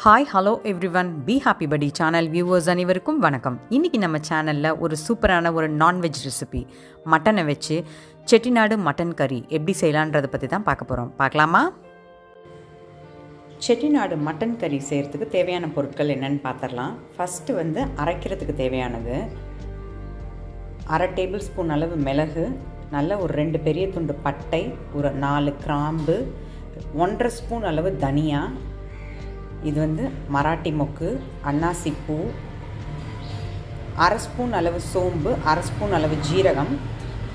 Hi hello everyone be happy buddy channel viewers அனைவருக்கும் வணக்கம். இன்றைக்கி நம்ம சேனலில் ஒரு சூப்பரான ஒரு நான்வெஜ் ரெசிபி மட்டனை வச்சு செட்டிநாடு மட்டன் கறி எப்படி செய்யலான்றதை பற்றி தான் பார்க்க போகிறோம் பார்க்கலாமா? செட்டிநாடு மட்டன் கறி செய்கிறதுக்கு தேவையான பொருட்கள் என்னென்னு பார்த்துடலாம். ஃபஸ்ட்டு வந்து அரைக்கிறதுக்கு தேவையானது. அரை டேபிள் ஸ்பூன் அளவு மிளகு நல்ல ஒரு ரெண்டு பெரிய துண்டு பட்டை ஒரு நாலு கிராம்பு ஒன்றரை ஸ்பூன் அளவு தனியா இது வந்து மராட்டி மொக்கு அன்னாசிப்பூ அரை ஸ்பூன் அளவு சோம்பு அரை ஸ்பூன் அளவு ஜீரகம்.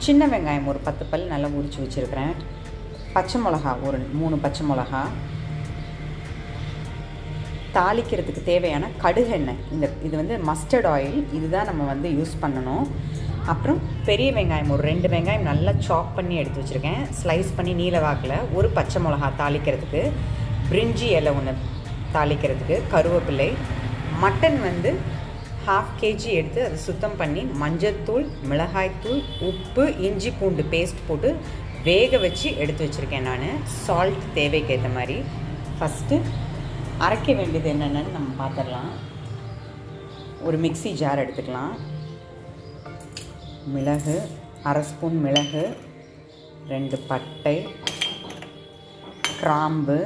சின்ன வெங்காயம் ஒரு பத்து பல் நல்லா உரித்து வச்சுருக்கிறேன். பச்சை மிளகா ஒரு மூணு பச்சை மிளகா. தாளிக்கிறதுக்கு தேவையான கடுகெண்ணெய் இந்த இது வந்து மஸ்டர்ட் ஆயில் இதுதான் நம்ம வந்து யூஸ் பண்ணணும். அப்புறம் பெரிய வெங்காயம் ஒரு ரெண்டு வெங்காயம் நல்லா சாப் பண்ணி எடுத்து வச்சுருக்கேன். ஸ்லைஸ் பண்ணி நீல வாக்கில். ஒரு பச்சை மிளகா தாளிக்கிறதுக்கு. பிரிஞ்சி இலை ஒன்று தாளிக்கிறதுக்கு கருவேப்பிலை மட்டன் வந்து ஹாஃப் கேஜி எடுத்து அதை சுத்தம் பண்ணி மஞ்சத்தூள் மிளகாய்த்தூள் உப்பு இஞ்சி பூண்டு பேஸ்ட் போட்டு வேக வச்சு எடுத்து வச்சுருக்கேன் நான். சால்ட் தேவைக்கு ஏற்ற மாதிரி. ஃபஸ்ட்டு அரைக்க வேண்டியது என்னென்னு நம்ம பார்த்துடலாம் ஒரு மிக்சி ஜார் எடுத்துக்கலாம். மிளகு அரை ஸ்பூன் மிளகு ரெண்டு பட்டை கிராம்பு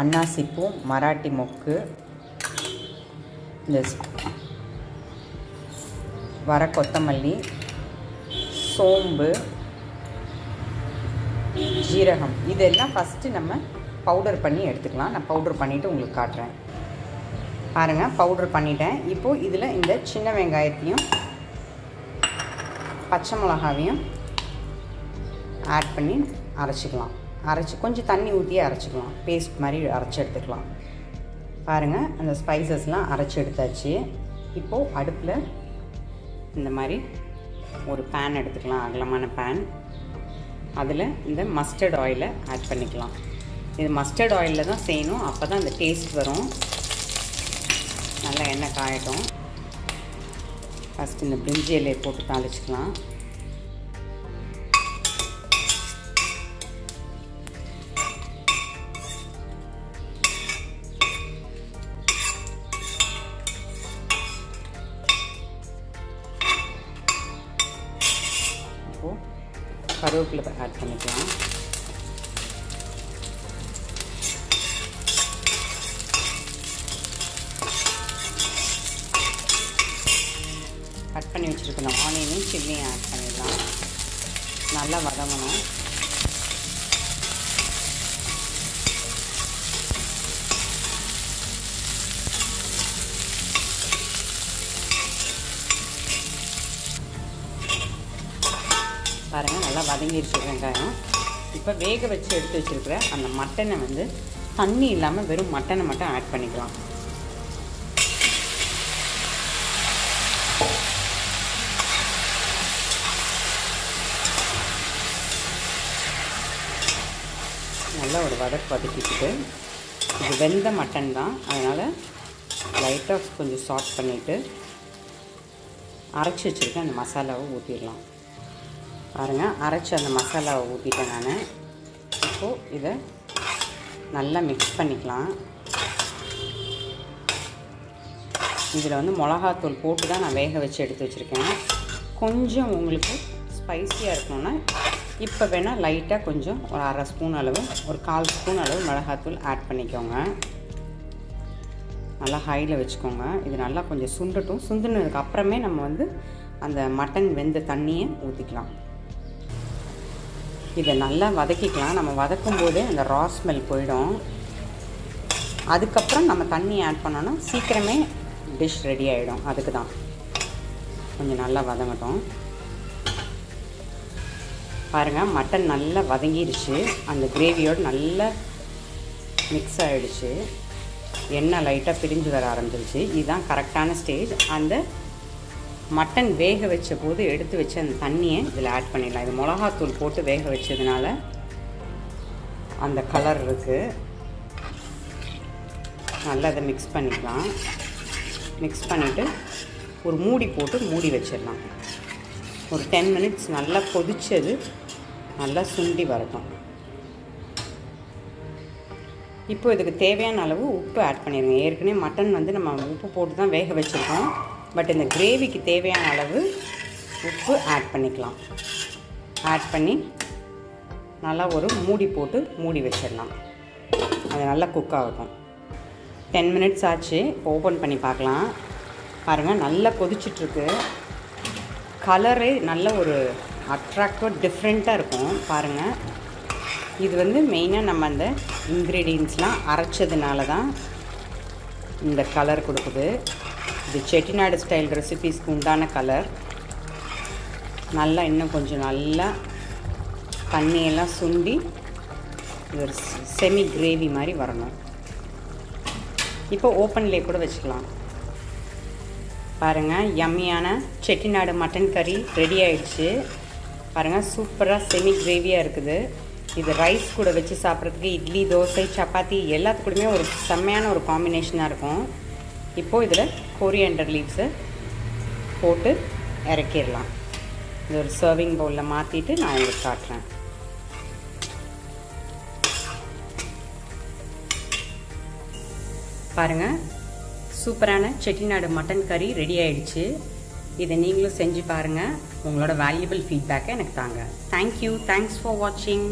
அன்னாசிப்பூ மராட்டி மொக்கு இந்த வர கொத்தமல்லி சோம்பு ஜீரகம். இதெல்லாம் ஃபஸ்ட்டு நம்ம பவுடர் பண்ணி எடுத்துக்கலாம். நான் பவுடர் பண்ணிவிட்டு உங்களுக்கு காட்டுறேன். பாருங்கள் பவுடர் பண்ணிட்டேன். இப்போது இதில் இந்த சின்ன வெங்காயத்தையும் பச்சை மிளகாவையும் ஆட் பண்ணி அரைச்சிக்கலாம். அரைச்சி கொஞ்சம் தண்ணி ஊற்றி அரைச்சிக்கலாம். பேஸ்ட் மாதிரி அரைச்சி எடுத்துக்கலாம். பாருங்கள் அந்த ஸ்பைசஸ்லாம் அரைச்சி எடுத்தாச்சு. இப்போது அடுப்பில் இந்த மாதிரி ஒரு பேன் எடுத்துக்கலாம் அகலமான பேன் அதில் இந்த மஸ்டர்ட் ஆயிலை ஆட் பண்ணிக்கலாம். இது மஸ்டர்ட் ஆயிலில் தான் செய்யணும். அப்போ தான் அந்த டேஸ்ட் வரும். நல்லா எண்ணெய் காயட்டும். ஃபஸ்ட் இந்த பிரிஞ்சி இலையை போட்டு தாளிச்சிக்கலாம். கருவேப்பிலை ஆட் பண்ணிக்கலாம். கட் பண்ணி வச்சுருக்கணும் ஆனியனும் சில்லியும் ஆட் பண்ணிடலாம். நல்லா வதங்கணும் பாருங்கள் நல்லா வதங்கிடுச்சு வெங்காயம். இப்போ வேக வச்சு எடுத்து வச்சுருக்கிற அந்த மட்டனை வந்து தண்ணி இல்லாமல் வெறும் மட்டனை மட்டும் ஆட் பண்ணிக்கலாம். நல்லா ஒரு வதக்கு வதக்கிட்டு இது வெந்த மட்டன் தான். அதனால் லைட்டாக கொஞ்சம் சாஃப்ட் பண்ணிவிட்டு அரைச்சி வச்சுருக்கேன் அந்த மசாலாவை ஊற்றிடலாம் பாருங்கள் அரைச்சி அந்த மசாலாவை ஊற்றிட்டேன் நான். இப்போது இதை நல்லா மிக்ஸ் பண்ணிக்கலாம். இதில் வந்து மிளகாத்தூள் போட்டு தான் நான் வேக வச்சு எடுத்து வச்சுருக்கேன். கொஞ்சம் உங்களுக்கு ஸ்பைஸியாக இருக்கணும்னா இப்போ வேணால் லைட்டாக கொஞ்சம் ஒரு அரை ஸ்பூன் அளவு ஒரு கால் ஸ்பூன் அளவு மிளகாத்தூள் ஆட் பண்ணிக்கோங்க. நல்லா ஹையில் வச்சுக்கோங்க. இது நல்லா கொஞ்சம் சுண்டட்டும். சுண்டுனதுக்கு அப்புறமே நம்ம வந்து அந்த மட்டன் வெந்த தண்ணியை ஊற்றிக்கலாம் இதை நல்லா வதக்கிக்கலாம். நம்ம வதக்கும் போதே அந்த ரா ஸ்மெல் போயிடும். அதுக்கப்புறம் நம்ம தண்ணி ஆட் பண்ணோன்னா சீக்கிரமே டிஷ் ரெடி ஆகிடும் அதுக்கு தான். கொஞ்சம் நல்லா வதங்கட்டும். பாருங்கள் மட்டன் நல்லா வதங்கிடுச்சு அந்த கிரேவியோடு நல்லா மிக்ஸ் ஆகிடுச்சு எண்ணெய் லைட்டாக பிரிஞ்சு வர ஆரம்பிச்சிருச்சு. இதுதான் கரெக்டான ஸ்டேஜ் அந்த மட்டன் வேக வச்ச போது எடுத்து வச்ச அந்த தண்ணியை இதில் ஆட் பண்ணிடலாம். இது மிளகாத்தூள் போட்டு வேக வச்சதுனால அந்த கலர் இருக்குது நல்லா அதை மிக்ஸ் பண்ணிக்கலாம். மிக்ஸ் பண்ணிவிட்டு ஒரு மூடி போட்டு மூடி வச்சிடலாம். ஒரு டென் மினிட்ஸ் நல்லா கொதிச்சது நல்லா சுண்டி வரட்டும். இப்போ இதுக்கு தேவையான அளவு உப்பு ஆட் பண்ணிடுங்க. ஏற்கனவே மட்டன் வந்து நம்ம உப்பு போட்டு தான் வேக வச்சுருக்கோம். பட் இந்த கிரேவிக்கு தேவையான அளவு உப்பு ஆட் பண்ணிக்கலாம். ஆட் பண்ணி நல்லா ஒரு மூடி போட்டு மூடி வச்சிடலாம். அது நல்லா குக் ஆகட்டும். டென் மினிட்ஸ் ஆச்சு. இப்போ ஓப்பன் பண்ணி பார்க்கலாம். பாருங்கள் நல்லா கொதிச்சிட்ருக்கு. கலரே நல்ல ஒரு அட்ராக்டிவ் டிஃப்ரெண்ட்டாக இருக்கும். பாருங்கள் இது வந்து மெயினாக நம்ம அந்த இன்க்ரீடியன்ஸ்லாம் அரைச்சதுனால தான் இந்த கலர் கொடுக்குது. இது செட்டிநாடு ஸ்டைல் ரெசிபீஸ்க்கு உண்டான கலர் நல்லா இன்னும் கொஞ்சம் நல்லா தண்ணியெல்லாம் சுண்டி ஒரு செமி கிரேவி மாதிரி வரணும். இப்போ ஓப்பன்லேயே கூட வச்சுக்கலாம். பாருங்கள் யம்மியான செட்டிநாடு மட்டன் கறி ரெடி ஆயிடுச்சு. பாருங்கள் சூப்பராக செமி கிரேவியாக இருக்குது. இது ரைஸ் கூட வச்சு சாப்பிட்றதுக்கு இட்லி தோசை சப்பாத்தி எல்லாத்துக்கூடமே ஒரு செம்மையான ஒரு காம்பினேஷனாக இருக்கும். இப்போது இதில் கோரியண்டர் லீவ்ஸை போட்டு இறக்கிடலாம். இது ஒரு சர்விங் பவுலில் மாற்றிட்டு நான் உங்களுக்கு காட்டுறேன். பாருங்கள் சூப்பரான செட்டிநாடு மட்டன் கறி ரெடி ஆயிடுச்சு. இதை நீங்களும் செஞ்சு பாருங்கள் உங்களோட வேல்யூபிள் ஃபீட்பேக்கை எனக்கு தாங்க. தேங்க்யூ தேங்க்ஸ் ஃபார் வாட்சிங்